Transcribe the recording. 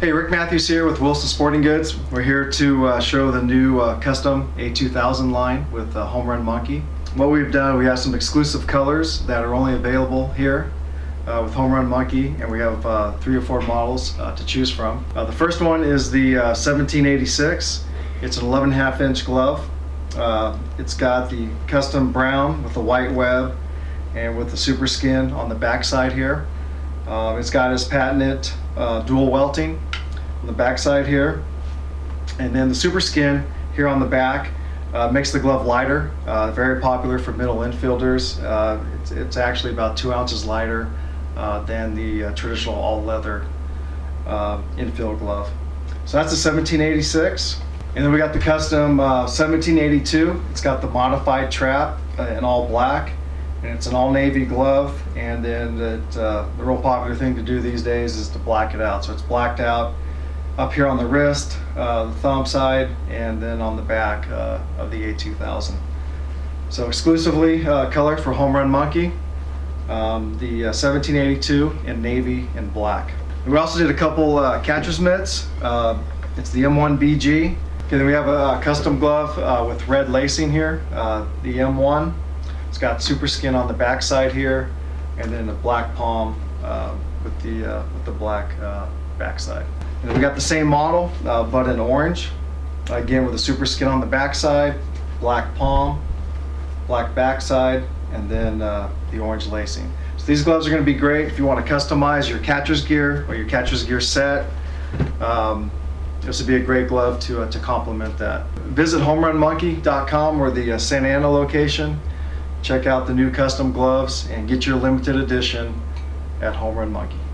Hey, Rick Matthews here with Wilson Sporting Goods. We're here to uh, show the new uh, custom A2000 line with uh, Home Run Monkey. What we've done, we have some exclusive colors that are only available here uh, with Home Run Monkey, and we have uh, three or four models uh, to choose from. The first one is the uh, 1786. It's an 11 half inch glove. It's got the custom brown with the white web and with the super skin on the backside here. It's got its patented dual welting on the backside here. And then the super skin here on the back uh, makes the glove lighter. Uh, very popular for middle infielders. Uh, it's, it's actually about two ounces lighter uh, than the uh, traditional all leather uh, infield glove. So that's the 1786. And then we got the custom uh, 1782. It's got the modified trap in all black. And it's an all navy glove. And then uh, the real popular thing to do these days is to black it out. So it's blacked out up here on the wrist, uh, the thumb side, and then on the back uh, of the A2000. So exclusively uh, color for Home Run Monkey, um, the uh, 1782 in navy and black. We also did a couple uh, catcher's mitts. Uh, it's the M1BG. Okay, then we have a, custom glove uh, with red lacing here, uh, the M1. It's got super skin on the back side here, and then a black palm uh, with the uh, with the black uh, backside. And we got the same model, uh, but in orange. Again, with the super skin on the backside, black palm, black backside, and then uh, the orange lacing. So these gloves are going to be great if you want to customize your catcher's gear or your catcher's gear set. Um, this would be a great glove to, uh, to complement that. Visit homerunmonkey.com or the uh, Santa Ana location. Check out the new custom gloves and get your limited edition at Home Run Monkey.